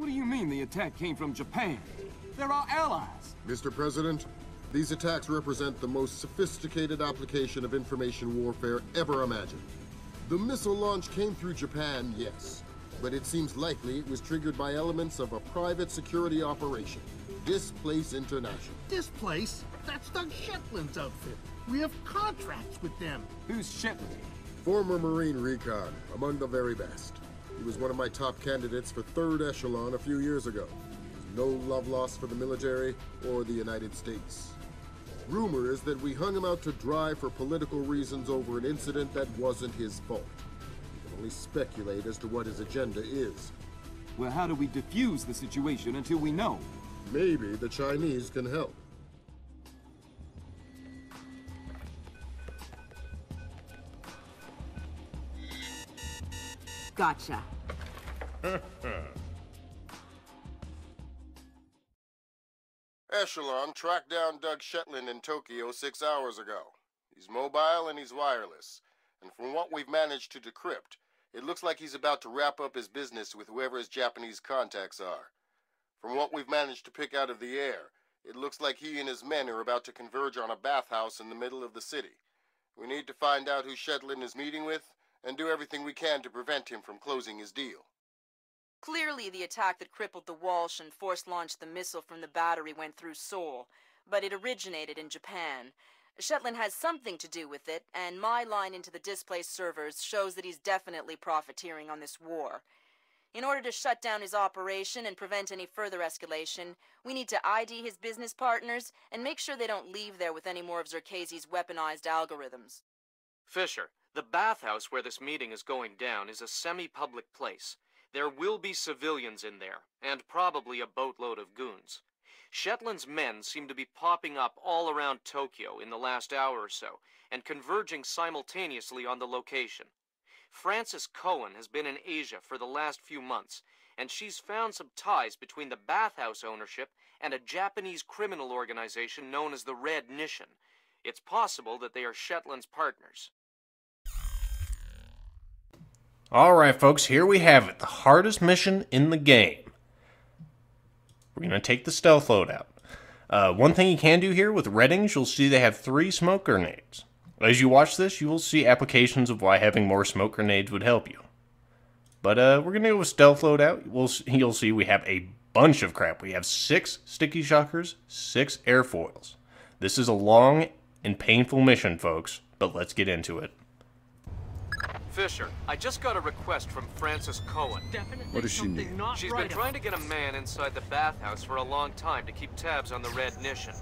What do you mean the attack came from Japan? They're our allies. Mr. President, these attacks represent the most sophisticated application of information warfare ever imagined. The missile launch came through Japan, yes, but it seems likely it was triggered by elements of a private security operation. Displace International. Displace? That's Doug Shetland's outfit. We have contracts with them. Who's Shetland? Former Marine recon, among the very best. He was one of my top candidates for third echelon a few years ago. No love lost for the military or the United States. Rumor is that we hung him out to dry for political reasons over an incident that wasn't his fault. We can only speculate as to what his agenda is. Well, how do we defuse the situation until we know? Maybe the Chinese can help. Gotcha. Echelon tracked down Doug Shetland in Tokyo six hours ago. He's mobile and he's wireless, and from what we've managed to decrypt, it looks like he's about to wrap up his business with whoever his Japanese contacts are. From what we've managed to pick out of the air, it looks like he and his men are about to converge on a bathhouse in the middle of the city. We need to find out who Shetland is meeting with and do everything we can to prevent him from closing his deal. Clearly, the attack that crippled the Walsh and force launched the missile from the battery went through Seoul, but it originated in Japan. Shetland has something to do with it, and my line into the displaced servers shows that he's definitely profiteering on this war. In order to shut down his operation and prevent any further escalation, we need to ID his business partners and make sure they don't leave there with any more of Zherkezhi's weaponized algorithms. Fisher, the bathhouse where this meeting is going down is a semi-public place. There will be civilians in there, and probably a boatload of goons. Shetland's men seem to be popping up all around Tokyo in the last hour or so, and converging simultaneously on the location. Frances Coen has been in Asia for the last few months, and she's found some ties between the bathhouse ownership and a Japanese criminal organization known as the Red Nishin. It's possible that they are Shetland's partners. Alright, folks, here we have it. The hardest mission in the game. We're going to take the stealth loadout. Uh, one thing you can do here with Reddings, you'll see they have three smoke grenades. As you watch this, you will see applications of why having more smoke grenades would help you. But uh, we're going to go with stealth loadout. We'll, you'll see we have a bunch of crap. We have six sticky shockers, six airfoils. This is a long and painful mission, folks, but let's get into it. Fisher, I just got a request from Frances Coen. What does she need? She's been trying to get a man inside the bathhouse for a long time to keep tabs on the Red Nishin.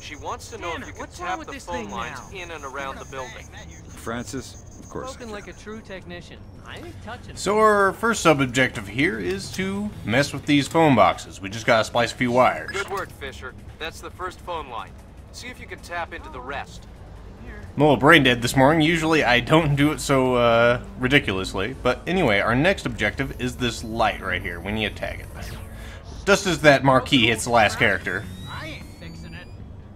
She wants to know if you can tap the phone lines in and around the building. Francis? Of course I Spoken can. like a true technician. I ain't touching So our first sub-objective here is to mess with these phone boxes. We just gotta splice a few wires. Good work, Fisher. That's the first phone line. See if you can tap into the rest. I'm a little brain dead this morning. Usually I don't do it so uh, ridiculously. But anyway, our next objective is this light right here. We need to tag it. Just as that marquee hits the last character. I ain't fixing it.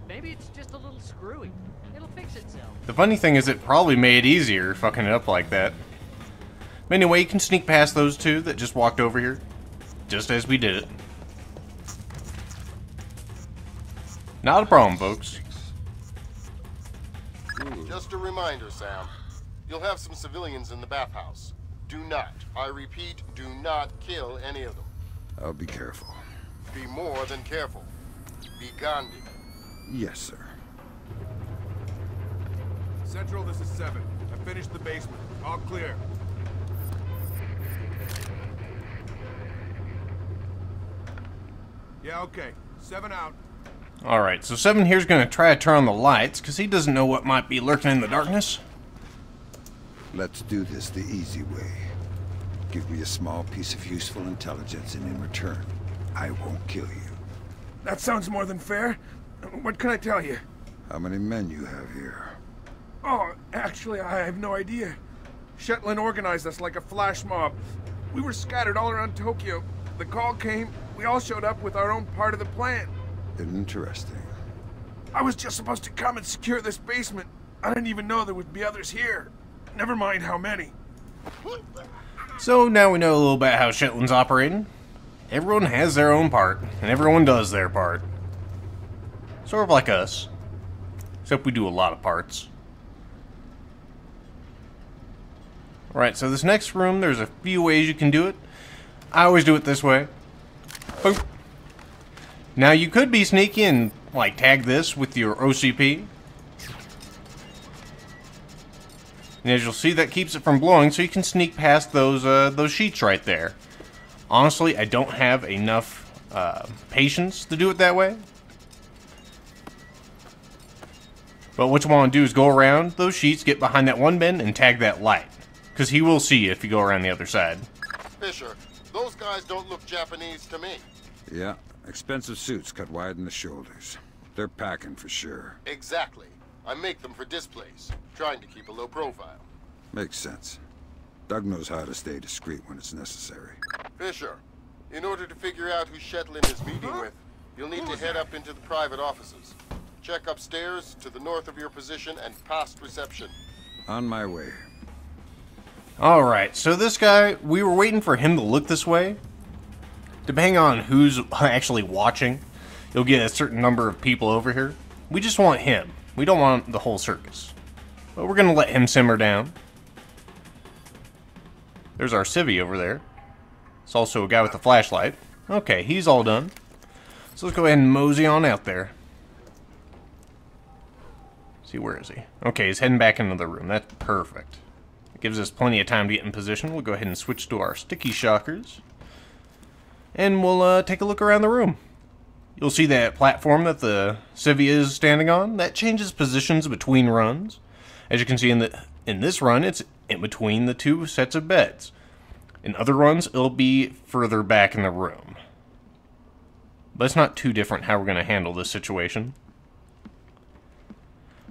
Maybe it's just a little screwy. It'll fix itself. The funny thing is it probably made it easier fucking it up like that. But anyway, you can sneak past those two that just walked over here. Just as we did it. Not a problem, folks. Just a reminder, Sam. You'll have some civilians in the bathhouse. Do not, I repeat, do not kill any of them. I'll be careful. Be more than careful. Be Gandhi. Yes, sir. Central, this is 7. I finished the basement. All clear. Yeah, okay. 7 out. Alright, so Seven here's gonna try to turn on the lights, because he doesn't know what might be lurking in the darkness. Let's do this the easy way. Give me a small piece of useful intelligence, and in return, I won't kill you. That sounds more than fair. What can I tell you? How many men you have here? Oh, actually, I have no idea. Shetland organized us like a flash mob. We were scattered all around Tokyo. The call came, we all showed up with our own part of the plan. Interesting. I was just supposed to come and secure this basement. I didn't even know there would be others here. Never mind how many. So now we know a little about how Shetland's operating. Everyone has their own part, and everyone does their part. Sort of like us. Except we do a lot of parts. Alright, so this next room, there's a few ways you can do it. I always do it this way. Boop. Now, you could be sneaky and, like, tag this with your OCP. And as you'll see, that keeps it from blowing, so you can sneak past those, uh, those sheets right there. Honestly, I don't have enough uh, patience to do it that way. But what you want to do is go around those sheets, get behind that one bin, and tag that light. Because he will see you if you go around the other side. Fisher, those guys don't look Japanese to me. Yeah, expensive suits cut wide in the shoulders. They're packing for sure. Exactly. I make them for Displace, trying to keep a low profile. Makes sense. Doug knows how to stay discreet when it's necessary. Fisher, in order to figure out who Shetland is meeting with, you'll need to head up into the private offices. Check upstairs, to the north of your position, and past reception. On my way. Alright, so this guy, we were waiting for him to look this way. Depending on who's actually watching, you'll get a certain number of people over here. We just want him. We don't want the whole circus. But we're going to let him simmer down. There's our civvy over there. It's also a guy with a flashlight. Okay, he's all done. So let's go ahead and mosey on out there. see, where is he? Okay, he's heading back into the room. That's perfect. It gives us plenty of time to get in position. We'll go ahead and switch to our sticky shockers. And we'll uh, take a look around the room. You'll see that platform that the Civvy is standing on. That changes positions between runs. As you can see in the in this run, it's in between the two sets of beds. In other runs, it'll be further back in the room. But it's not too different how we're going to handle this situation.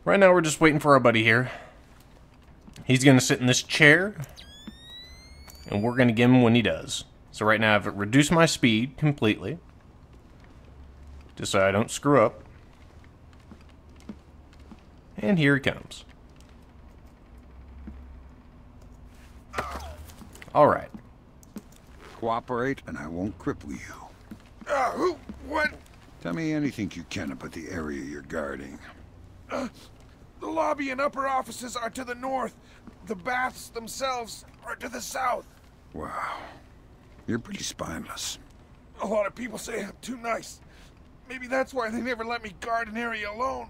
Right now, we're just waiting for our buddy here. He's going to sit in this chair, and we're going to get him when he does. So right now I've reduced my speed completely, just so I don't screw up. And here he comes. Alright. Cooperate, and I won't cripple you. Uh, who? What? Tell me anything you can about the area you're guarding. Uh, the lobby and upper offices are to the north. The baths themselves are to the south. Wow. You're pretty spineless. A lot of people say I'm too nice. Maybe that's why they never let me guard an area alone.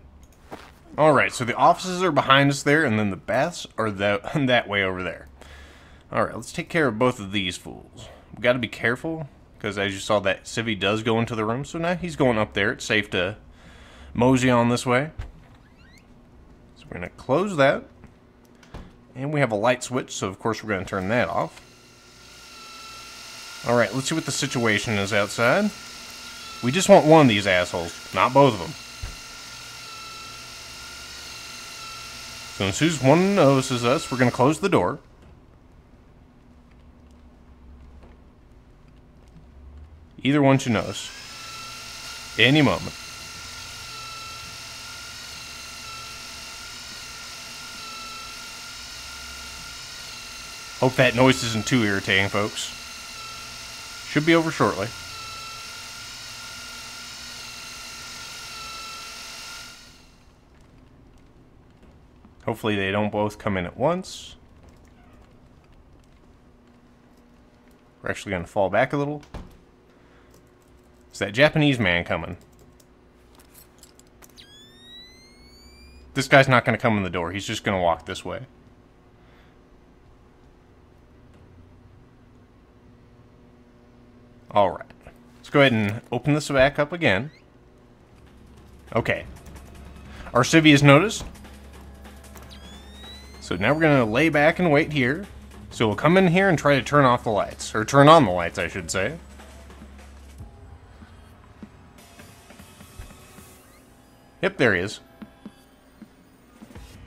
Alright, so the offices are behind us there, and then the baths are that, that way over there. Alright, let's take care of both of these fools. we got to be careful, because as you saw, that civvy does go into the room, so now he's going up there. It's safe to mosey on this way. So we're going to close that. And we have a light switch, so of course we're going to turn that off. Alright, let's see what the situation is outside. We just want one of these assholes, not both of them. So as soon as one notices us, we're going to close the door. Either one should notice. Any moment. Hope that noise isn't too irritating, folks. Should be over shortly. Hopefully they don't both come in at once. We're actually going to fall back a little. Is that Japanese man coming? This guy's not going to come in the door. He's just going to walk this way. Alright. Let's go ahead and open this back up again. Okay. Our civvy is noticed. So now we're going to lay back and wait here. So we'll come in here and try to turn off the lights. Or turn on the lights, I should say. Yep, there he is.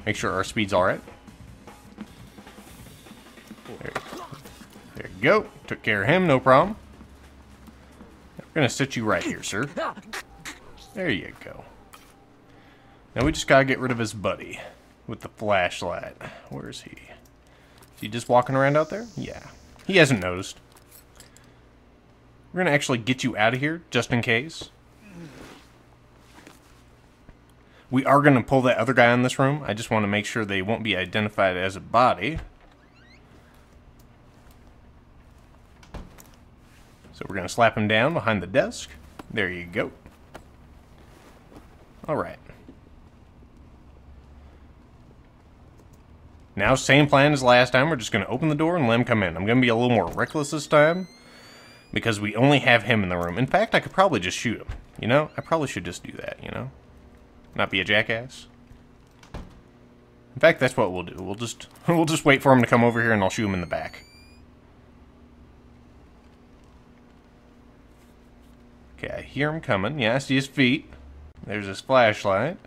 Make sure our speed's alright. There, there you go. Took care of him, no problem. To sit you right here, sir. There you go. Now we just got to get rid of his buddy with the flashlight. Where is he? Is he just walking around out there? Yeah. He hasn't noticed. We're gonna actually get you out of here, just in case. We are gonna pull that other guy in this room. I just want to make sure they won't be identified as a body. So we're gonna slap him down behind the desk. There you go. Alright. Now, same plan as last time. We're just going to open the door and let him come in. I'm going to be a little more reckless this time because we only have him in the room. In fact, I could probably just shoot him. You know, I probably should just do that, you know? Not be a jackass. In fact, that's what we'll do. We'll just we'll just wait for him to come over here and I'll shoot him in the back. Okay, I hear him coming. Yeah, I see his feet. There's his flashlight.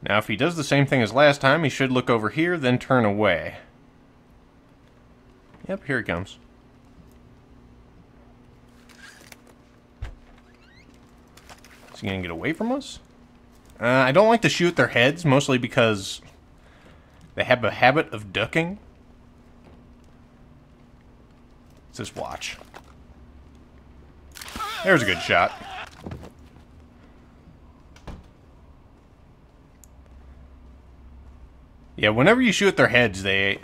Now, if he does the same thing as last time, he should look over here, then turn away. Yep, here he comes. Is he going to get away from us? Uh, I don't like to shoot their heads, mostly because they have a habit of ducking. Let's just watch. There's a good shot. Yeah, whenever you shoot their heads, they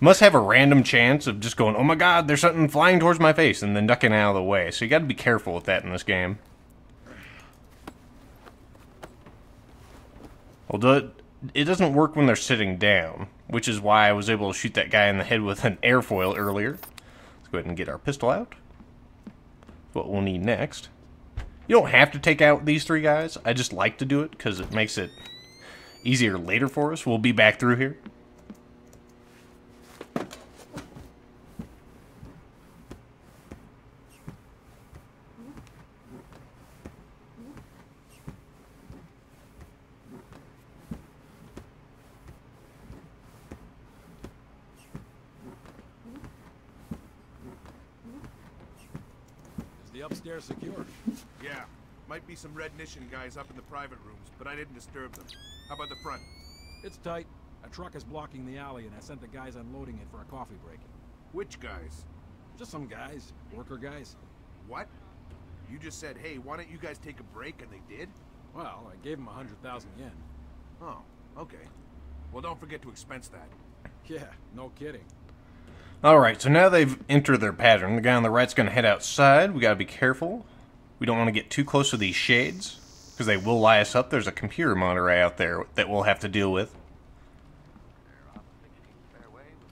must have a random chance of just going, oh my god, there's something flying towards my face, and then ducking out of the way. So you gotta be careful with that in this game. Although it doesn't work when they're sitting down, which is why I was able to shoot that guy in the head with an airfoil earlier. Go ahead and get our pistol out. What we'll need next. You don't have to take out these three guys. I just like to do it because it makes it easier later for us. We'll be back through here. Is the upstairs secure? Yeah. Might be some Red Nishin guys up in the private rooms, but I didn't disturb them. How about the front? It's tight. A truck is blocking the alley, and I sent the guys unloading it for a coffee break. Which guys? Just some guys. Worker guys. What? You just said, hey, why don't you guys take a break, and they did? Well, I gave them a hundred thousand yen. Oh, okay. Well, don't forget to expense that. Yeah, no kidding. Alright, so now they've entered their pattern. The guy on the right's going to head outside. We got to be careful. We don't want to get too close to these shades, because they will lie us up. There's a computer monitor out there that we'll have to deal with.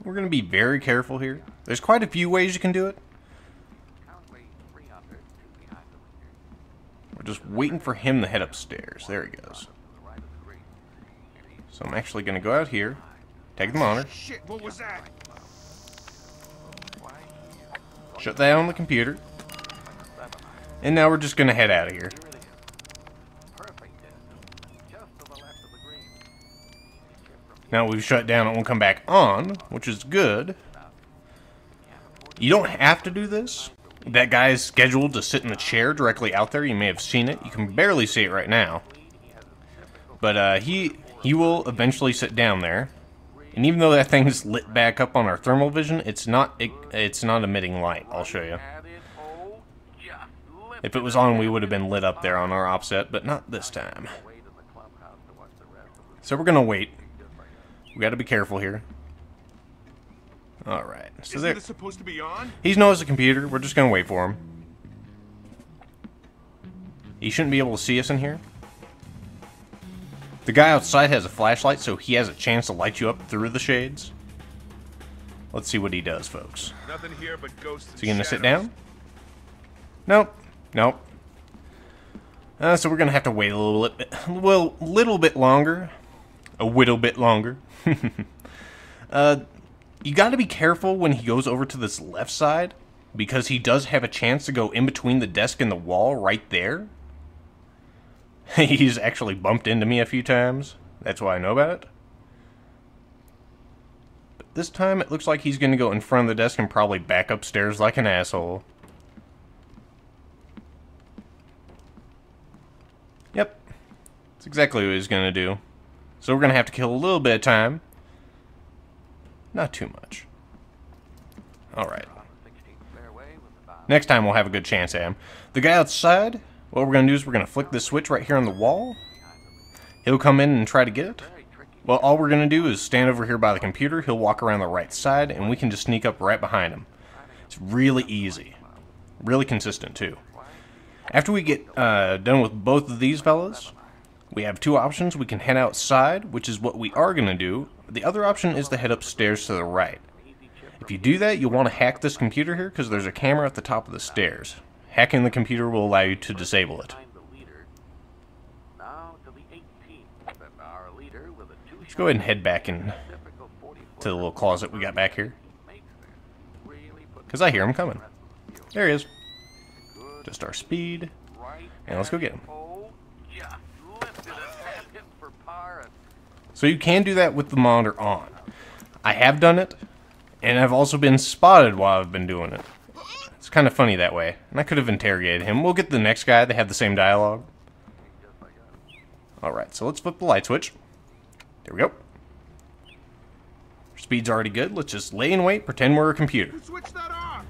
We're going to be very careful here. There's quite a few ways you can do it. We're just waiting for him to head upstairs. There he goes. So I'm actually going to go out here, take the monitor, Shit, what was that? Shut that on the computer, and now we're just going to head out of here. Now we've shut down, it won't come back on, which is good. You don't have to do this. That guy is scheduled to sit in the chair directly out there. You may have seen it. You can barely see it right now. But uh, he he will eventually sit down there. And even though that thing's lit back up on our thermal vision, it's not it, it's not emitting light. I'll show you. If it was on, we would have been lit up there on our offset, but not this time. So we're gonna wait. We got to be careful here. All right. So there. this supposed to be on? He's noticed the computer. We're just gonna wait for him. He shouldn't be able to see us in here. The guy outside has a flashlight, so he has a chance to light you up through the shades. Let's see what he does, folks. Nothing here but ghosts Is he gonna sit down? Nope. Nope. Uh, so we're gonna have to wait a little bit, well, little bit longer, a whittle bit longer. uh, you got to be careful when he goes over to this left side because he does have a chance to go in between the desk and the wall right there. He's actually bumped into me a few times. That's why I know about it. But this time it looks like he's going to go in front of the desk and probably back upstairs like an asshole. Yep. That's exactly what he's going to do. So we're going to have to kill a little bit of time. Not too much. Alright. Next time we'll have a good chance at him. The guy outside, what we're going to do is we're going to flick this switch right here on the wall. He'll come in and try to get it. Well, all we're going to do is stand over here by the computer. He'll walk around the right side, and we can just sneak up right behind him. It's really easy. Really consistent, too. After we get uh, done with both of these fellas, we have two options. We can head outside, which is what we are going to do. The other option is to head upstairs to the right. If you do that, you'll want to hack this computer here because there's a camera at the top of the stairs. Hacking the computer will allow you to disable it. Let's go ahead and head back in to the little closet we got back here. Because I hear him coming. There he is. Just our speed. And let's go get him. So you can do that with the monitor on. I have done it, and I've also been spotted while I've been doing it. Kind of funny that way. And I could have interrogated him. We'll get the next guy. They have the same dialogue. Alright, so let's flip the light switch. There we go. Speed's already good. Let's just lay in wait, pretend we're a computer. Switch that off!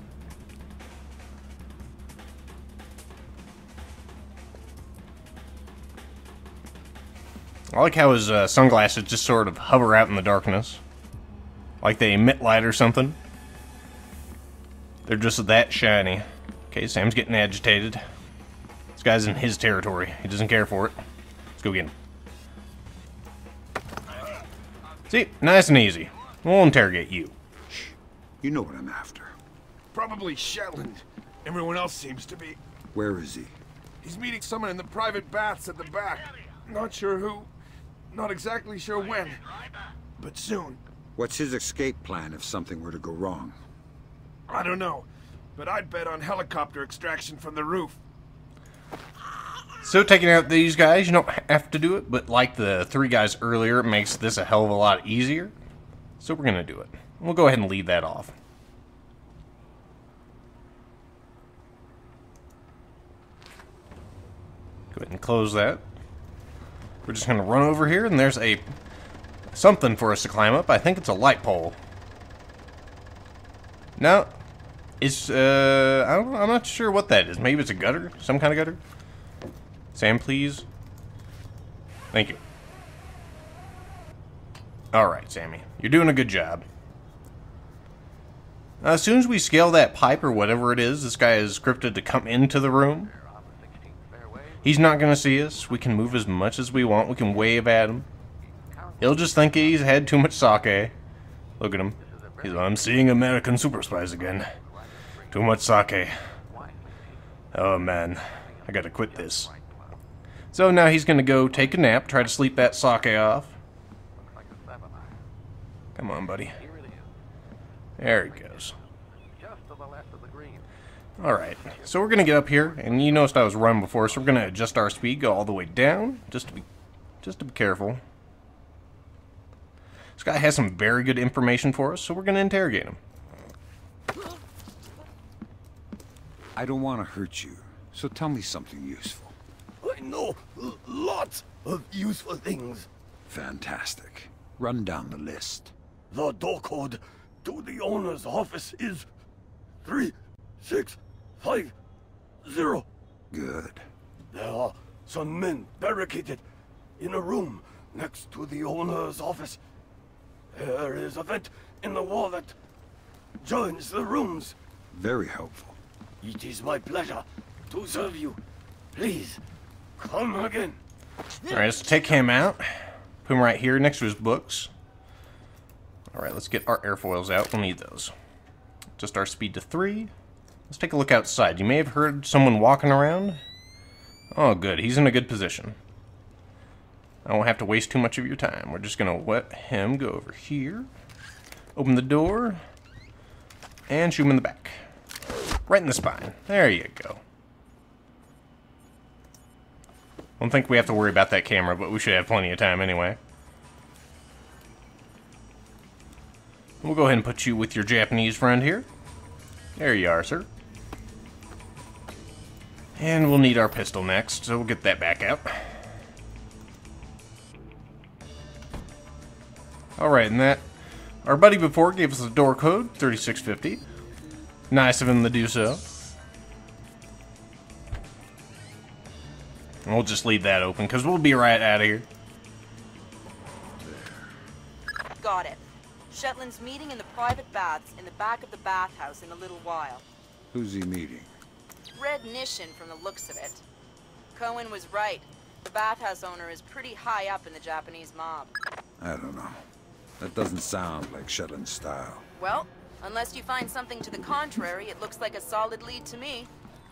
I like how his uh, sunglasses just sort of hover out in the darkness. Like they emit light or something. They're just that shiny. Okay, Sam's getting agitated. This guy's in his territory. He doesn't care for it. Let's go get him. See? Nice and easy. We'll interrogate you. You know what I'm after. Probably Shetland. Everyone else seems to be. Where is he? He's meeting someone in the private baths at the back. Not sure who. Not exactly sure when. But soon. What's his escape plan if something were to go wrong? I don't know. But I'd bet on helicopter extraction from the roof. So taking out these guys, you don't have to do it, but like the three guys earlier, it makes this a hell of a lot easier. So we're going to do it. We'll go ahead and leave that off. Go ahead and close that. We're just going to run over here, and there's a something for us to climb up. I think it's a light pole. No, it's uh, I don't, I'm not sure what that is. Maybe it's a gutter, some kind of gutter. Sam, please. Thank you. All right, Sammy, you're doing a good job. as soon as we scale that pipe or whatever it is, this guy is scripted to come into the room. He's not going to see us. We can move as much as we want. We can wave at him. He'll just think he's had too much sake. Look at him. He's, I'm seeing American super spies again. Too much sake. Oh man, I gotta quit this. So now he's gonna go take a nap, try to sleep that sake off. Come on, buddy. There he goes. Alright, so we're gonna get up here, and you noticed I was running before, so we're gonna adjust our speed, go all the way down, just to be just to be careful. This guy has some very good information for us, so we're gonna interrogate him. I don't want to hurt you, so tell me something useful. I know lots of useful things. Fantastic. Run down the list. The door code to the owner's office is three, six, five, zero. Good. There are some men barricaded in a room next to the owner's office. There is a vent in the wall that joins the rooms. Very helpful. It is my pleasure to serve you. Please, come again. Alright, let's take him out. Put him right here next to his books. Alright, let's get our airfoils out. We'll need those. Just our speed to three. Let's take a look outside. You may have heard someone walking around. Oh, good. He's in a good position. I won't have to waste too much of your time. We're just going to let him go over here. Open the door. And shoot him in the back. Right in the spine. There you go. Don't think we have to worry about that camera, but we should have plenty of time anyway. We'll go ahead and put you with your Japanese friend here. There you are, sir. And we'll need our pistol next, so we'll get that back out. Alright, and that... Our buddy before gave us the door code, 3650. Nice of him to do so. And we'll just leave that open because we'll be right out of here. Got it. Shetland's meeting in the private baths in the back of the bathhouse in a little while. Who's he meeting? Red Nishin from the looks of it. Coen was right. The bathhouse owner is pretty high up in the Japanese mob. I don't know. That doesn't sound like Shetland's style. Well, unless you find something to the contrary, it looks like a solid lead to me.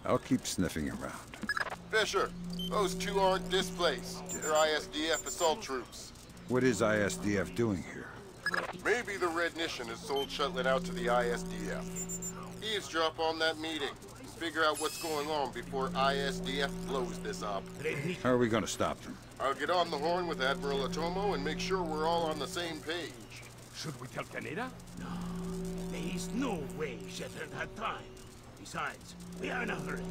I'll keep sniffing around. Fisher, those two aren't displaced. They're ISDF assault troops. What is ISDF doing here? Maybe the Red Nishin has sold Shetland out to the ISDF. Eavesdrop on that meeting. Figure out what's going on before ISDF blows this up. How are we gonna stop them? I'll get on the horn with Admiral Otomo and make sure we're all on the same page. Should we tell Kaneda? No. No way Shetland had time. Besides, we are in a hurry.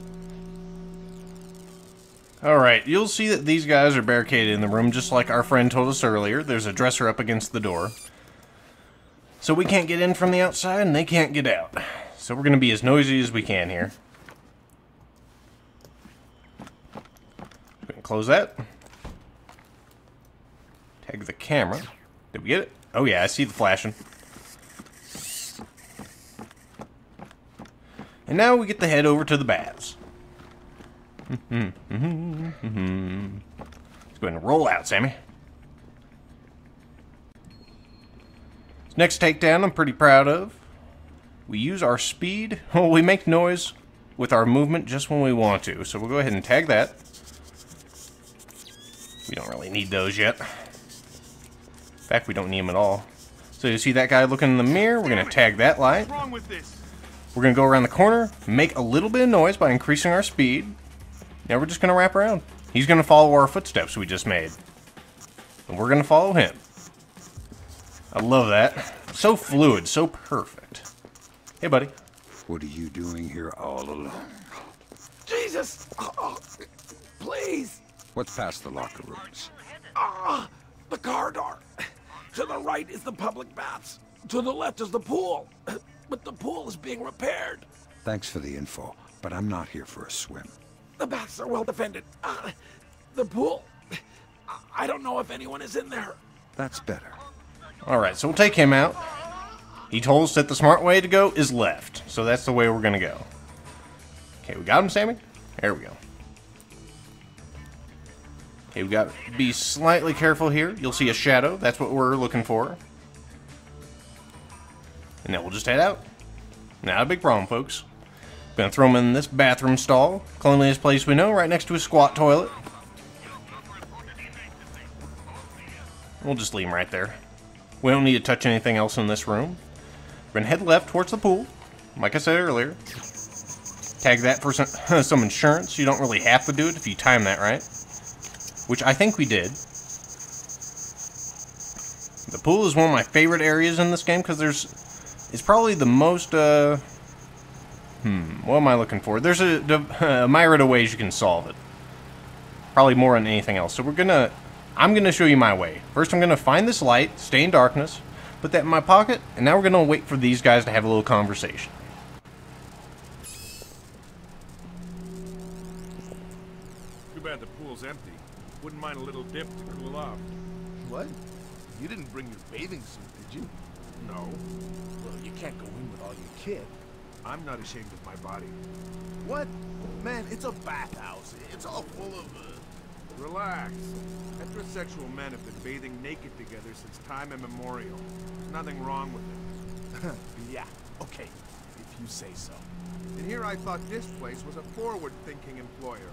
Alright, you'll see that these guys are barricaded in the room just like our friend told us earlier. There's a dresser up against the door. So we can't get in from the outside and they can't get out. So we're going to be as noisy as we can here. We can close that. Tag the camera. Did we get it? Oh yeah, I see the flashing. And now we get to head over to the baths. Let's go ahead and roll out, Sammy. This next takedown I'm pretty proud of. We use our speed. Well, we make noise with our movement just when we want to. So we'll go ahead and tag that. We don't really need those yet. In fact, we don't need them at all. So you see that guy looking in the mirror? We're going to tag that light. What's wrong with this? We're going to go around the corner, make a little bit of noise by increasing our speed. Now we're just going to wrap around. He's going to follow our footsteps we just made. And we're going to follow him. I love that. So fluid, so perfect. Hey, buddy. What are you doing here all alone? Jesus! Oh, please! What's past the locker rooms? Ah, the corridor. To the right is the public baths. To the left is the pool. But the pool is being repaired. Thanks for the info, but I'm not here for a swim. The baths are well defended. Uh, the pool. I don't know if anyone is in there. That's better. Alright, so we'll take him out. He told us that the smart way to go is left. So that's the way we're going to go. Okay, we got him, Sammy? There we go. Okay, we got to be slightly careful here. You'll see a shadow. That's what we're looking for. And we'll just head out. Not a big problem, folks. Gonna throw him in this bathroom stall. Cleanliest place we know, right next to a squat toilet. We'll just leave him right there. We don't need to touch anything else in this room. We're gonna head left towards the pool. Like I said earlier. Tag that for some, some insurance. You don't really have to do it if you time that right. Which I think we did. The pool is one of my favorite areas in this game because there's... It's probably the most, uh... Hmm, what am I looking for? There's a, a myriad of ways you can solve it. Probably more than anything else. So we're gonna... I'm gonna show you my way. First I'm gonna find this light, stay in darkness, put that in my pocket, and now we're gonna wait for these guys to have a little conversation. Too bad the pool's empty. Wouldn't mind a little dip to cool off. What? You didn't bring your bathing suit, did you? No, Well, you can't go in with all your kit. I'm not ashamed of my body. What? Man, it's a bathhouse. It's all full of... Uh... Relax. Heterosexual men have been bathing naked together since time immemorial. There's nothing wrong with it. yeah, okay. If you say so. And here I thought this place was a forward-thinking employer.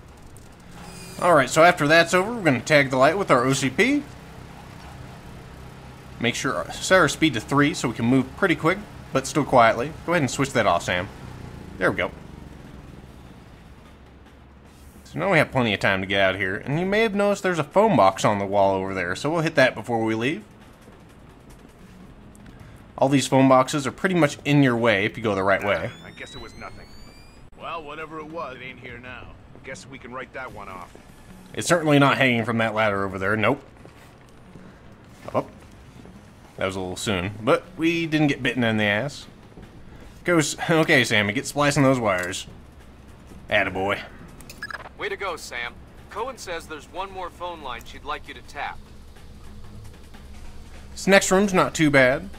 Alright, so after that's over, we're going to tag the light with our OCP. Make sure set our speed to 3 so we can move pretty quick, but still quietly. Go ahead and switch that off, Sam. There we go. So now we have plenty of time to get out of here. And you may have noticed there's a phone box on the wall over there, so we'll hit that before we leave. All these phone boxes are pretty much in your way if you go the right way. I guess it was nothing. Well, whatever it was, it ain't here now. Guess we can write that one off. It's certainly not hanging from that ladder over there. Nope. That was a little soon. But we didn't get bitten in the ass. Go. s- Okay, Sammy, get splicing those wires. Attaboy. Way to go, Sam. Coen says there's one more phone line she'd like you to tap. This next room's not too bad.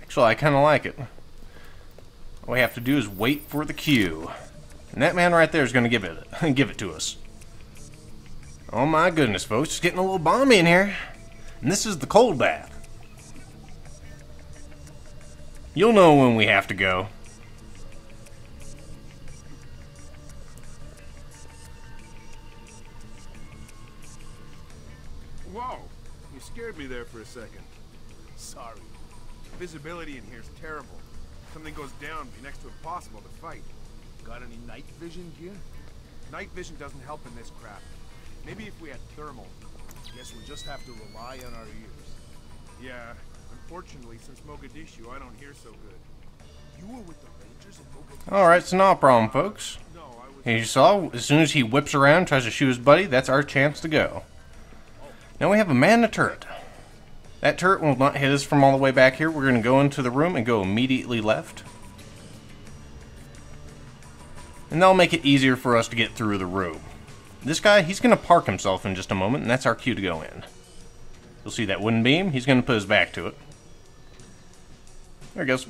Actually, I kind of like it. All we have to do is wait for the cue. And that man right there is going to give it give it to us. Oh my goodness, folks. It's getting a little balmy in here. And this is the cold bath. You'll know when we have to go. Whoa! You scared me there for a second. Sorry. Visibility in here's terrible. Something goes down, be next to impossible to fight. Got any night vision gear? Night vision doesn't help in this crap. Maybe if we had thermal. Guess we'll just have to rely on our ears. Yeah, unfortunately, since Mogadishu, I don't hear so good. You were with the Rangers in Mogadishu? Alright, it's no problem, folks. And you saw, as soon as he whips around, tries to shoot his buddy, that's our chance to go. Now we have a man in a turret. That turret will not hit us from all the way back here. We're going to go into the room and go immediately left. And that'll make it easier for us to get through the room. This guy, he's going to park himself in just a moment, and that's our cue to go in. You'll see that wooden beam. He's going to put his back to it. There he goes.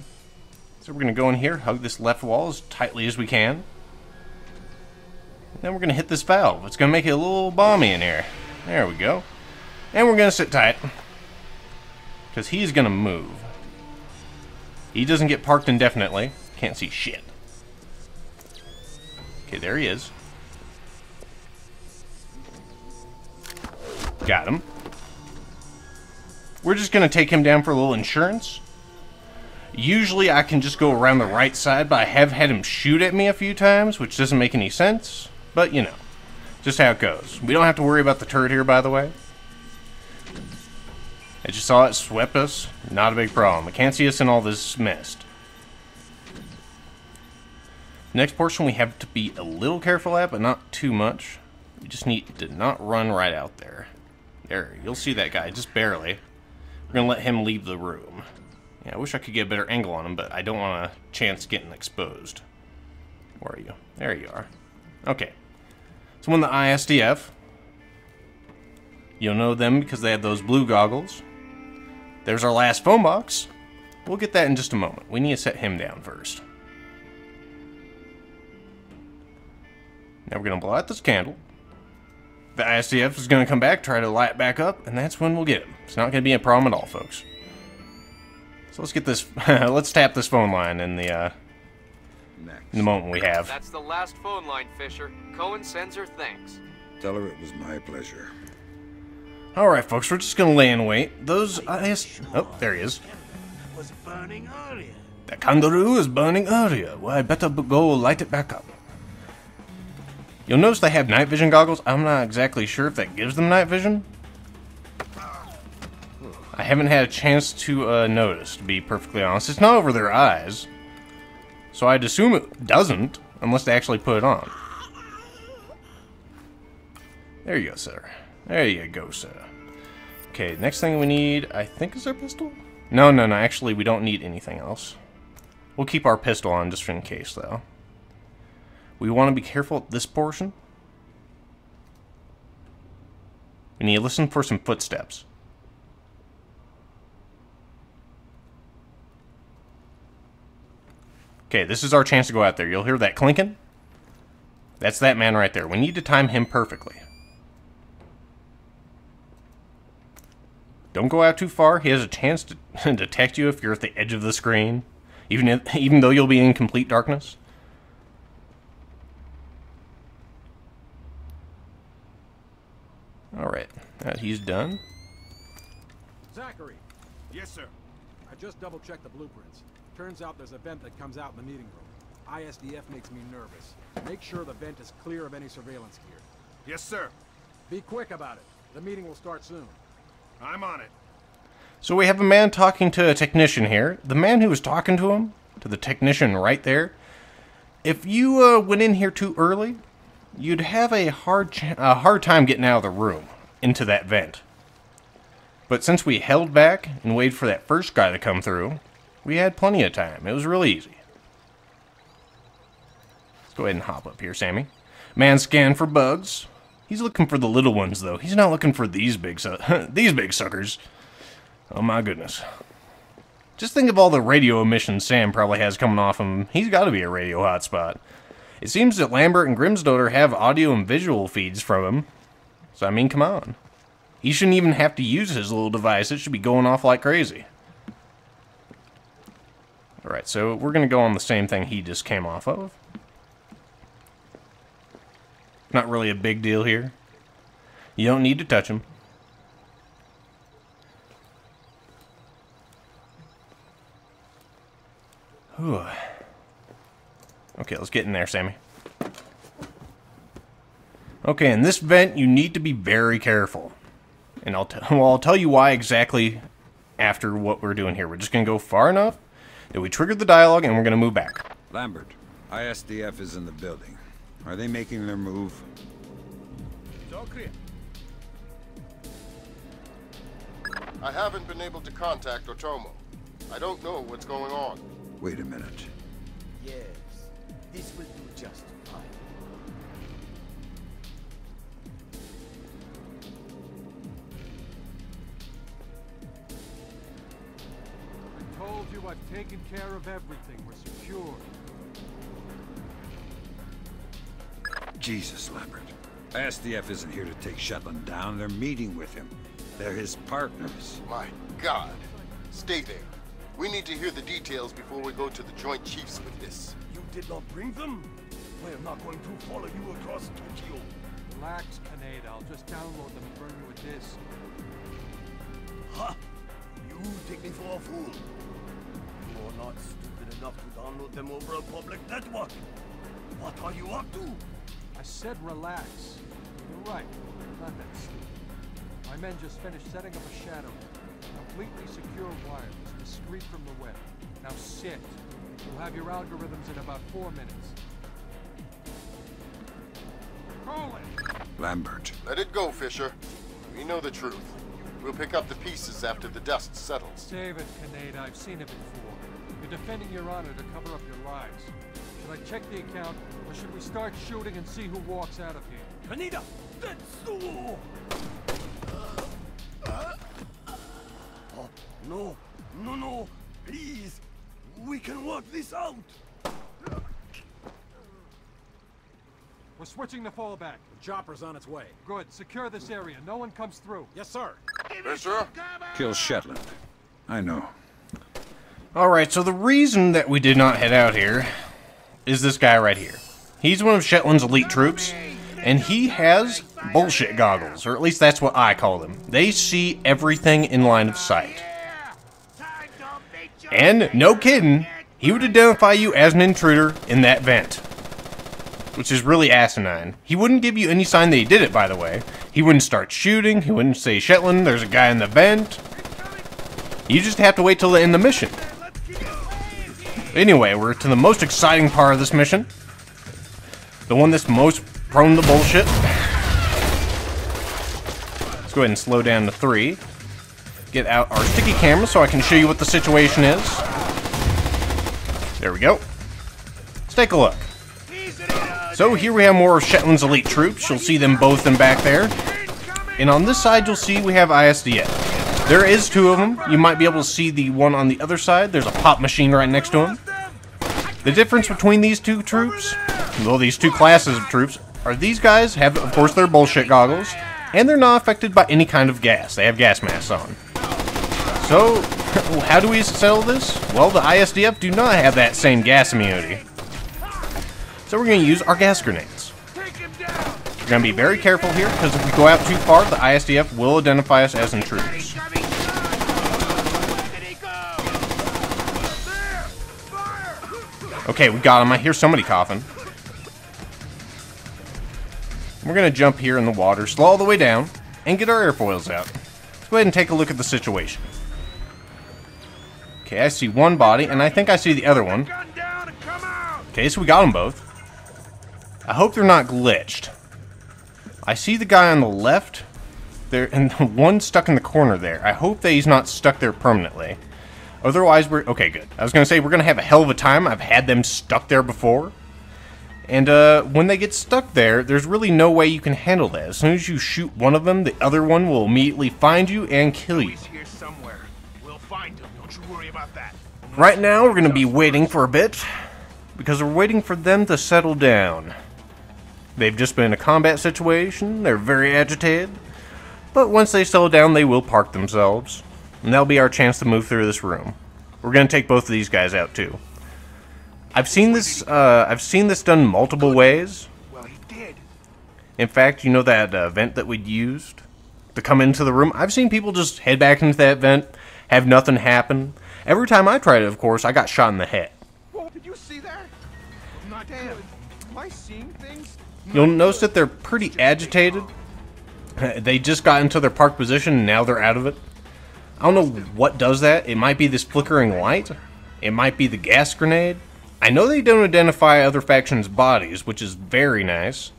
So we're going to go in here, hug this left wall as tightly as we can. Then we're going to hit this valve. It's going to make it a little balmy in here. There we go. And we're going to sit tight. Because he's going to move. He doesn't get parked indefinitely. Can't see shit. Okay, there he is. Got him. We're just going to take him down for a little insurance. Usually I can just go around the right side, but I have had him shoot at me a few times, which doesn't make any sense. But, you know, just how it goes. We don't have to worry about the turret here, by the way. As you saw, it swept us. Not a big problem. It can't see us in all this mist. Next portion we have to be a little careful at, but not too much. We just need to not run right out there. There, you'll see that guy, just barely. We're to let him leave the room. Yeah, I wish I could get a better angle on him, but I don't want a chance getting exposed. Where are you? There you are. Okay. So when the ISDF, you'll know them because they have those blue goggles. There's our last phone box. We'll get that in just a moment. We need to set him down first. Now we're going to blow out this candle. The ISDF is going to come back, try to light back up, and that's when we'll get him. It's not going to be a problem at all, folks. So let's get this, let's tap this phone line in the, uh, in the moment we have. That's the last phone line, Fisher. Coen sends her thanks. Tell her it was my pleasure. Alright, folks, we're just going to lay in wait. Those IS... Oh, there he is. was burning earlier. The kangaroo is burning earlier. Well, I better go light it back up. You'll notice they have night vision goggles. I'm not exactly sure if that gives them night vision. I haven't had a chance to uh, notice, to be perfectly honest. It's not over their eyes. So I'd assume it doesn't, unless they actually put it on. There you go, sir. There you go, sir. Okay, next thing we need, I think, is our pistol? No, no, no, actually, we don't need anything else. We'll keep our pistol on just in case, though. We want to be careful at this portion. We need to listen for some footsteps. Okay, this is our chance to go out there. You'll hear that clinking. That's that man right there. We need to time him perfectly. Don't go out too far. He has a chance to detect you if you're at the edge of the screen, even if, even though you'll be in complete darkness. All right, uh, he's done. Zachary, Yes, sir. I just double checked the blueprints. Turns out there's a vent that comes out in the meeting room. ISDF makes me nervous. Make sure the vent is clear of any surveillance gear. Yes, sir. Be quick about it. The meeting will start soon. I'm on it. So we have a man talking to a technician here. The man who was talking to him, to the technician right there. If you uh, went in here too early, you'd have a hard a hard time getting out of the room into that vent. But since we held back and waited for that first guy to come through, We had plenty of time. It was really easy. Let's go ahead and hop up here, Sammy. Man scan for bugs. He's looking for the little ones, though. He's not looking for these big these big suckers. Oh my goodness. Just think of all the radio emissions Sam probably has coming off him. He's got to be a radio hotspot. It seems that Lambert and Grimsdottir have audio and visual feeds from him. So, I mean, come on. He shouldn't even have to use his little device. It should be going off like crazy. Alright, so we're going to go on the same thing he just came off of. Not really a big deal here. You don't need to touch him. Whew. Okay, let's get in there, Sammy. Okay, in this vent, you need to be very careful. And I'll, t- well, I'll tell you why exactly after what we're doing here. We're just going to go far enough that we triggered the dialogue and we're going to move back. Lambert, ISDF is in the building. Are they making their move? It's all clear. I haven't been able to contact Otomo. I don't know what's going on. Wait a minute. Yes, this will do just fine. I told you I've taken care of everything. We're secure. Jesus, Lambert. ISDF isn't here to take Shetland down. They're meeting with him. They're his partners. My God. Stay there. We need to hear the details before we go to the Joint Chiefs with this. Did not bring them? I am not going to follow you across Tokyo. Relax, Kaneda. I'll just download them and burn you with this. Ha! You take me for a fool. You are not stupid enough to download them over a public network. What are you up to? I said relax. You're right. Not that stupid. My men just finished setting up a shadow. Completely secure wireless, discreet from the web. Now sit. You'll have your algorithms in about four minutes. Colin! Lambert. Let it go, Fisher. We know the truth. We'll pick up the pieces after the dust settles. Save it, Kaneda. I've seen it before. You're defending your honor to cover up your lies. Should I check the account, or should we start shooting and see who walks out of here? Kaneda! That's so... Oh, uh, uh, uh, no, no, no, please. We can work this out. We're switching to fallback. The chopper's on its way. Good. Secure this area. No one comes through. Yes, sir. Fisher? Kill Shetland. I know. Alright, so the reason that we did not head out here is this guy right here. He's one of Shetland's elite troops, and he has bullshit goggles, or at least that's what I call them. They see everything in line of sight. And, no kidding, he would identify you as an intruder in that vent. Which is really asinine. He wouldn't give you any sign that he did it, by the way. He wouldn't start shooting, he wouldn't say, Shetland, there's a guy in the vent. You just have to wait till the end of the mission. Anyway, we're to the most exciting part of this mission. The one that's most prone to bullshit. Let's go ahead and slow down to three. Get out our sticky camera so I can show you what the situation is. There we go. Let's take a look. So here we have more of Shetland's elite troops. You'll see them both in back there. And on this side, you'll see we have ISDF. There is two of them. You might be able to see the one on the other side. There's a pop machine right next to him. The difference between these two troops, well, these two classes of troops, are these guys have, of course, their bullshit goggles, and they're not affected by any kind of gas. They have gas masks on. So, how do we settle this? Well, the ISDF do not have that same gas immunity. So we're going to use our gas grenades. We're going to be very careful here, because if we go out too far, the ISDF will identify us as intruders. Okay, we got him. I hear somebody coughing. We're going to jump here in the water, slow all the way down, and get our airfoils out. Let's go ahead and take a look at the situation. Okay, I see one body, and I think I see the other one. Okay, so we got them both. I hope they're not glitched. I see the guy on the left, there, and the one stuck in the corner there. I hope that he's not stuck there permanently. Otherwise, we're okay. Good. I was gonna say we're gonna have a hell of a time. I've had them stuck there before, and uh, when they get stuck there, there's really no way you can handle that. As soon as you shoot one of them, the other one will immediately find you and kill you. Right now, we're gonna be waiting for a bit because we're waiting for them to settle down. They've just been in a combat situation. They're very agitated, but once they settle down, they will park themselves and that'll be our chance to move through this room. We're gonna take both of these guys out too. I've seen this. Uh, I've seen this done multiple ways. Well, he did. In fact, you know that uh, vent that we'd used to come into the room. I've seen people just head back into that vent, have nothing happen. Every time I tried it, of course, I got shot in the head. Whoa, did you see that? Not damn. Am I seeing things? You'll notice that they're pretty agitated. They just got into their park position and now they're out of it. I don't know what does that. It might be this flickering light. It might be the gas grenade. I know they don't identify other factions' bodies, which is very nice.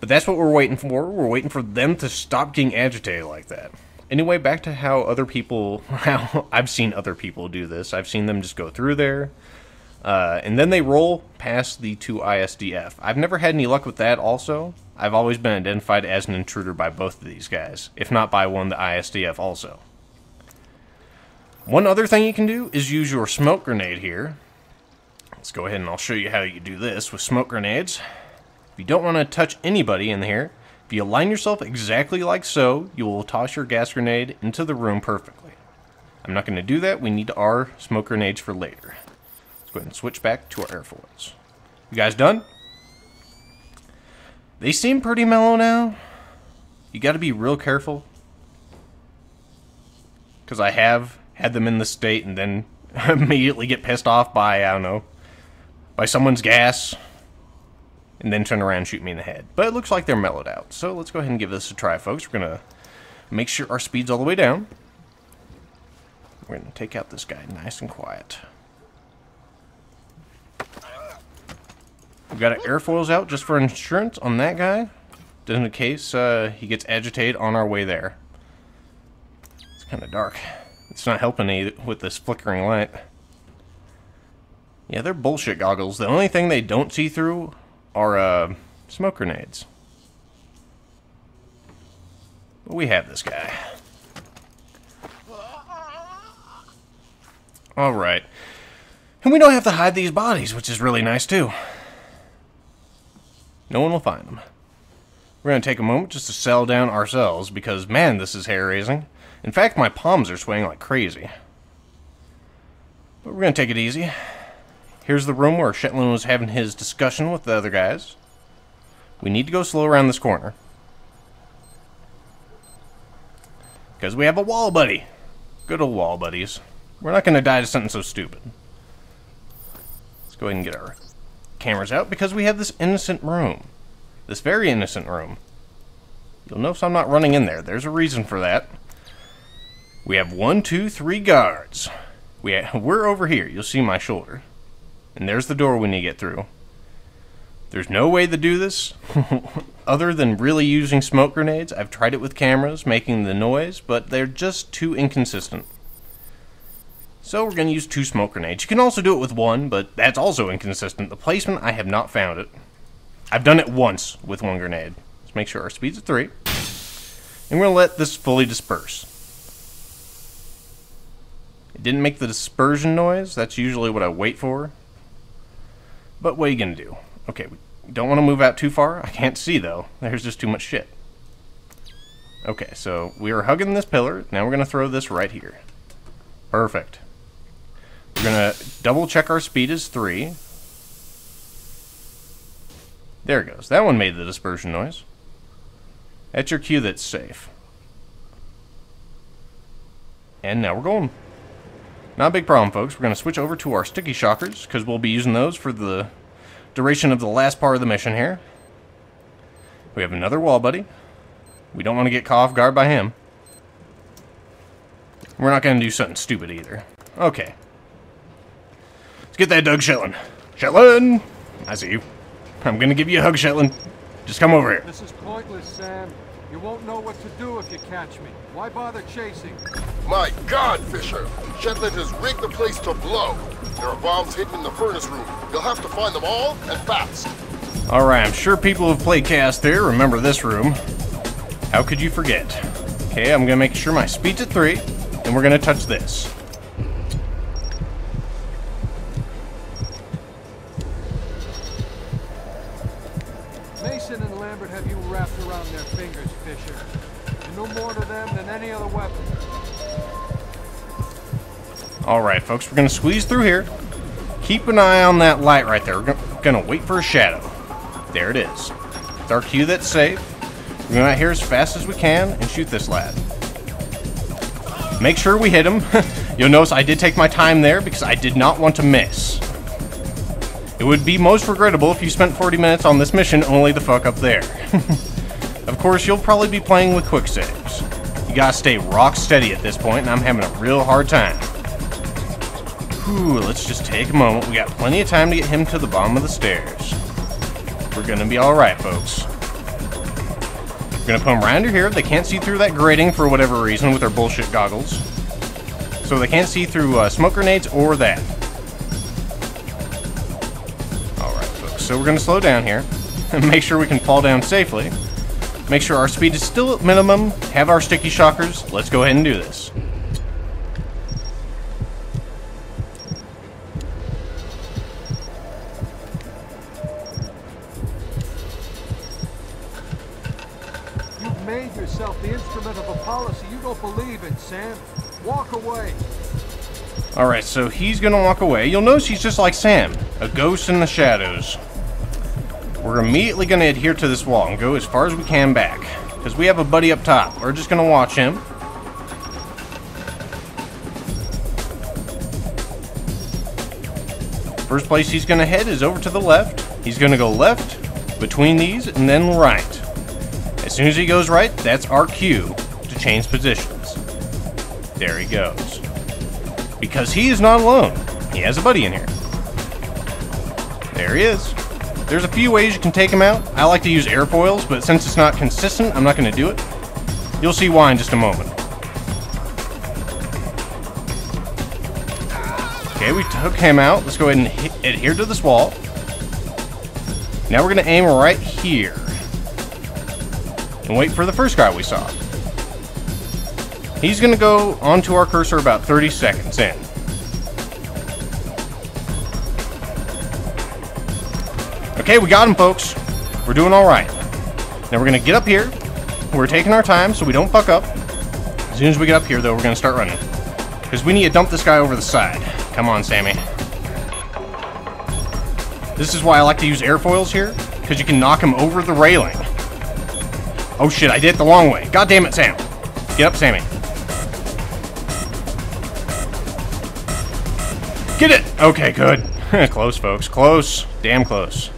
But that's what we're waiting for. We're waiting for them to stop getting agitated like that. Anyway, back to how other people, how I've seen other people do this. I've seen them just go through there, uh, and then they roll past the two ISDF. I've never had any luck with that also. I've always been identified as an intruder by both of these guys, if not by one the ISDF also. One other thing you can do is use your smoke grenade here. Let's go ahead and I'll show you how you do this with smoke grenades. If you don't want to touch anybody in here, if you align yourself exactly like so, you will toss your gas grenade into the room perfectly. I'm not going to do that. We need our smoke grenades for later. Let's go ahead and switch back to our airfoils. You guys done? They seem pretty mellow now. You got to be real careful. Because I have had them in the state and then immediately get pissed off by, I don't know, by someone's gas and then turn around and shoot me in the head. But it looks like they're mellowed out. So let's go ahead and give this a try, folks. We're going to make sure our speed's all the way down. We're going to take out this guy nice and quiet. We've got our airfoils out just for insurance on that guy. Just in case uh, he gets agitated on our way there. It's kind of dark. It's not helping any with this flickering light. Yeah, they're bullshit goggles. The only thing they don't see through are uh, smoke grenades. But we have this guy. Alright. And we don't have to hide these bodies, which is really nice too. No one will find them. We're going to take a moment just to settle down ourselves because, man, this is hair-raising. In fact, my palms are swaying like crazy. But we're going to take it easy. Here's the room where Shetland was having his discussion with the other guys. We need to go slow around this corner. Because we have a wall buddy. Good old wall buddies. We're not going to die to something so stupid. Let's go ahead and get our cameras out because we have this innocent room. This very innocent room. You'll notice I'm not running in there. There's a reason for that. We have one, two, three guards. We we're over here. You'll see my shoulder. And there's the door we need to get through. There's no way to do this other than really using smoke grenades. I've tried it with cameras, making the noise, but they're just too inconsistent. So we're going to use two smoke grenades. You can also do it with one, but that's also inconsistent. The placement, I have not found it. I've done it once with one grenade. Let's make sure our speed's at three. And we're going to let this fully disperse. It didn't make the dispersion noise. That's usually what I wait for. But what are you going to do? Okay, we don't want to move out too far. I can't see, though. There's just too much shit. Okay, so we are hugging this pillar. Now we're going to throw this right here. Perfect. We're going to double check our speed is 3. There it goes. That one made the dispersion noise. That's your cue that's safe. And now we're going. Not a big problem, folks. We're going to switch over to our sticky shockers, because we'll be using those for the duration of the last part of the mission here. We have another wall buddy. We don't want to get caught off guard by him. We're not going to do something stupid either. Okay. Let's get that Doug Shetland. Shetland! I see you. I'm going to give you a hug, Shetland. Just come over here. This is pointless, Sam. You won't know what to do if you catch me. Why bother chasing? My God, Fisher! Shetland has rigged the place to blow. There are bombs hidden in the furnace room. You'll have to find them all, and fast. Alright, I'm sure people who've played Chaos Theory remember this room. How could you forget? Okay, I'm gonna make sure my speed's at 3, and we're gonna touch this. Other weapon. Alright, folks, we're gonna squeeze through here. Keep an eye on that light right there. We're gonna wait for a shadow. There it is. It's our cue that's safe. We're going out here as fast as we can and shoot this lad. Make sure we hit him. You'll notice I did take my time there because I did not want to miss. It would be most regrettable if you spent 40 minutes on this mission only to fuck up there. of course, you'll probably be playing with quick saves. You gotta stay rock steady at this point, and I'm having a real hard time. Whew, let's just take a moment. We got plenty of time to get him to the bottom of the stairs. We're gonna be alright, folks. We're gonna put them right under here. They can't see through that grating for whatever reason with their bullshit goggles. So they can't see through uh, smoke grenades or that. Alright, folks. So we're gonna slow down here and make sure we can fall down safely. Make sure our speed is still at minimum. Have our sticky shockers. Let's go ahead and do this. You've made yourself the instrument of a policy you don't believe in, Sam. Walk away. Alright, so he's gonna walk away. You'll notice he's just like Sam, a ghost in the shadows. We're immediately gonna adhere to this wall and go as far as we can back. Because we have a buddy up top. We're just gonna watch him. First place he's gonna head is over to the left. He's gonna go left, between these, and then right. As soon as he goes right, that's our cue to change positions. There he goes. Because he is not alone. He has a buddy in here. There he is. There's a few ways you can take him out. I like to use airfoils, but since it's not consistent, I'm not going to do it. You'll see why in just a moment. Okay, we took him out. Let's go ahead and adhere to this wall. Now we're going to aim right here. And wait for the first guy we saw. He's going to go onto our cursor about 30 seconds in. Okay, we got him, folks. We're doing all right. Now we're going to get up here. We're taking our time so we don't fuck up. As soon as we get up here, though, we're going to start running. Because we need to dump this guy over the side. Come on, Sammy. This is why I like to use airfoils here, because you can knock him over the railing. Oh shit, I did it the long way. God damn it, Sam. Get up, Sammy. Get it! Okay, good. close, folks. Close. Damn close.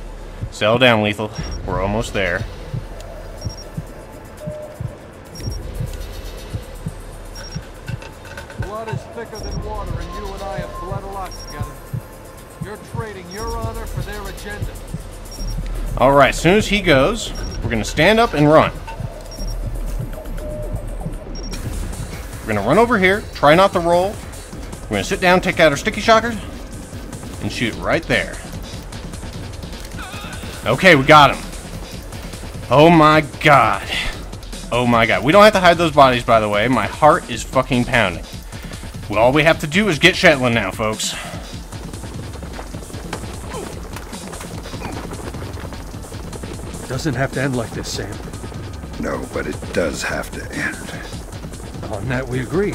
Settle down, Lethal. We're almost there. Blood is thicker than water, and you and I have bled a lot together. You're trading your honor for their agenda. Alright, as soon as he goes, we're gonna stand up and run. We're gonna run over here, try not to roll. We're gonna sit down, take out our sticky shockers, and shoot right there. Okay, we got him. Oh my god. Oh my god. We don't have to hide those bodies, by the way. My heart is fucking pounding. Well, all we have to do is get Shetland now, folks. Doesn't have to end like this, Sam. No, but it does have to end. On that we agree.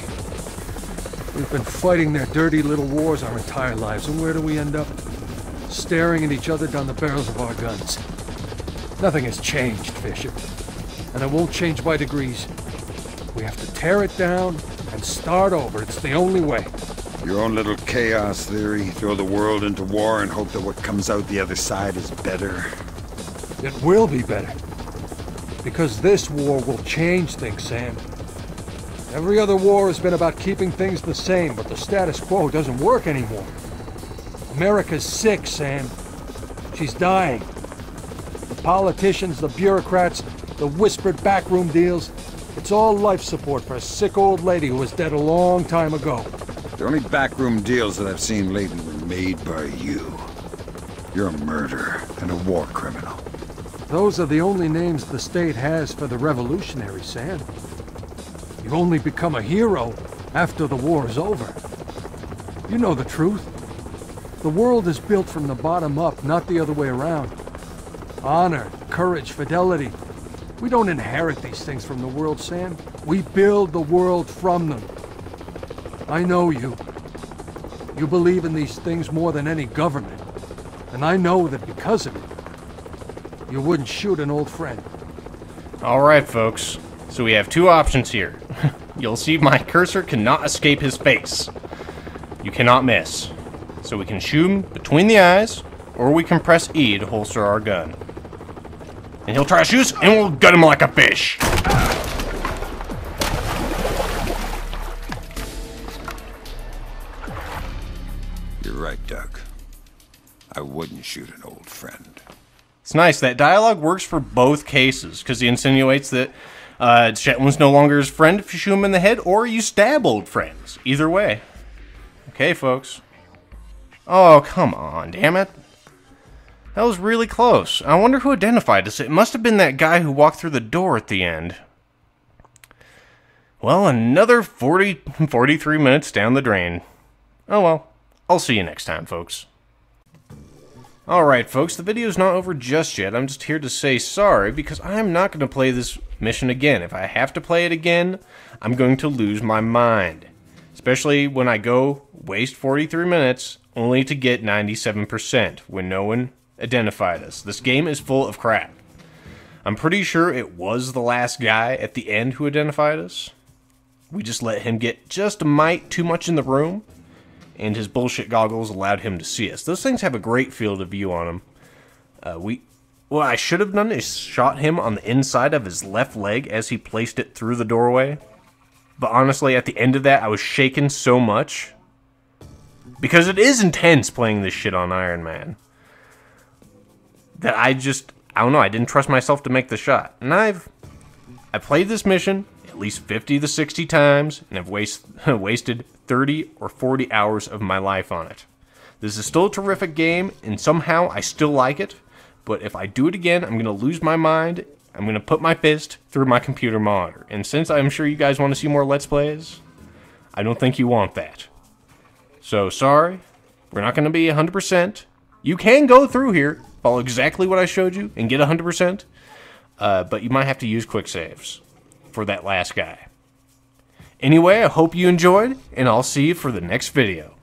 We've been fighting their dirty little wars our entire lives, and where do we end up? Staring at each other down the barrels of our guns. Nothing has changed, Fisher. And it won't change by degrees. We have to tear it down and start over. It's the only way. Your own little chaos theory, throw the world into war and hope that what comes out the other side is better. It will be better. Because this war will change things, Sam. Every other war has been about keeping things the same, but the status quo doesn't work anymore. America's sick, Sam. She's dying. The politicians, the bureaucrats, the whispered backroom deals. It's all life support for a sick old lady who was dead a long time ago. The only backroom deals that I've seen lately were made by you. You're a murderer and a war criminal. Those are the only names the state has for the revolutionary, Sam. You only become a hero after the war is over. You know the truth. The world is built from the bottom up, not the other way around. Honor, courage, fidelity. We don't inherit these things from the world, Sam. We build the world from them. I know you. You believe in these things more than any government. And I know that because of it, you wouldn't shoot an old friend. Alright, folks. So we have two options here. You'll see my cursor cannot escape his face. You cannot miss. So we can shoot him between the eyes, or we can press E to holster our gun. And he'll try to shoot us, and we'll gut him like a fish. You're right, Doug. I wouldn't shoot an old friend. It's nice. That dialogue works for both cases, because he insinuates that uh, Shetland's no longer his friend if you shoot him in the head, or you stab old friends. Either way. Okay, folks. Oh, come on, damn it. That was really close. I wonder who identified us. It must have been that guy who walked through the door at the end. Well, another 40, 43 minutes down the drain. Oh well. I'll see you next time, folks. Alright, folks, the video's not over just yet. I'm just here to say sorry because I'm not going to play this mission again. If I have to play it again, I'm going to lose my mind. Especially when I go waste 43 minutes only to get 97% when no one identified us. This game is full of crap. I'm pretty sure it was the last guy at the end who identified us. We just let him get just a mite too much in the room, and his bullshit goggles allowed him to see us. Those things have a great field of view on them. Uh, we, what I should have done is shot him on the inside of his left leg as he placed it through the doorway. But honestly, at the end of that, I was shaken so much because it is intense playing this shit on Iron Man that I just I don't know, I didn't trust myself to make the shot. And I've I played this mission at least 50 to 60 times and have waste, wasted 30 or 40 hours of my life on it. This is still a terrific game and somehow I still like it, but if I do it again, I'm going to lose my mind. I'm going to put my fist through my computer monitor. And since I'm sure you guys want to see more Let's Plays, I don't think you want that. So sorry, we're not going to be 100%. You can go through here, follow exactly what I showed you, and get 100%, uh, but you might have to use quick saves for that last guy. Anyway, I hope you enjoyed, and I'll see you for the next video.